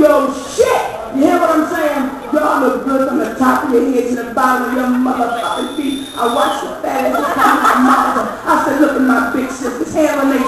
your shit. You hear what I'm saying? Y'all look good from the top of your head to the bottom of your motherfucking feet. I watched the fat ass come my mouth. I said, look at my big sisters handling they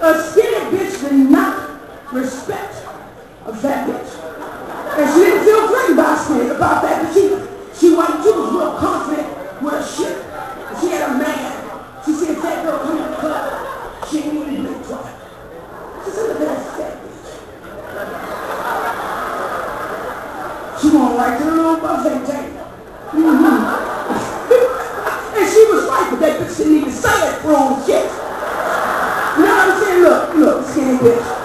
A skinny bitch did not respect a fat bitch. And she didn't feel great about skinny, about that, she, she wasn't, was real confident with her shit. And she had a man. She said, that girl come to the club. She ain't even been twice. She said, look at that fat bitch. She won't like her little buffet table. Mm-hmm. and she was right, but that bitch didn't even say that wrong shit. You know what I'm saying? Look, look, skinny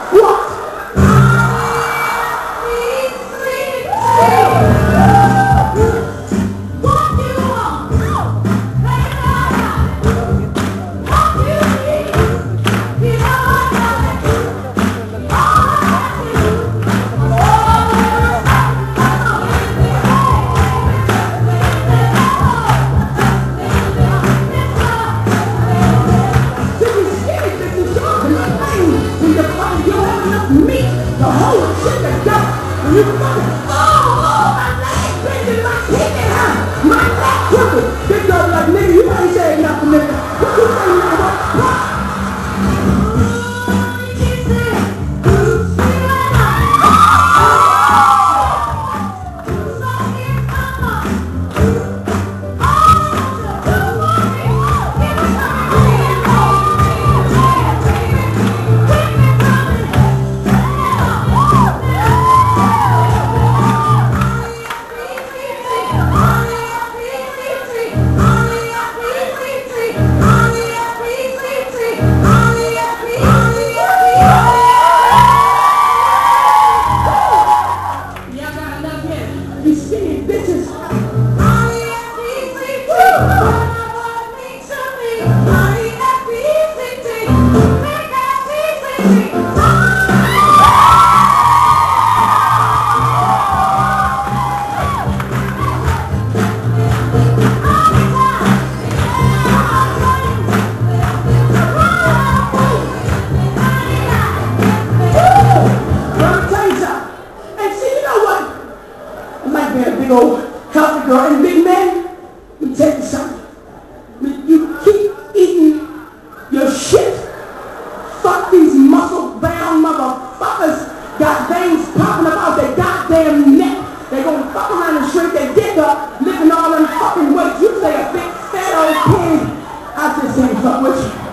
oh, and big man. Let me tell you something. You keep eating your shit, fuck these muscle-bound motherfuckers got veins popping up out their goddamn neck. They gonna fuck around and shrink their dick up, lifting all them fucking weights. You say a big fat old pig. I just ain't fuck with you.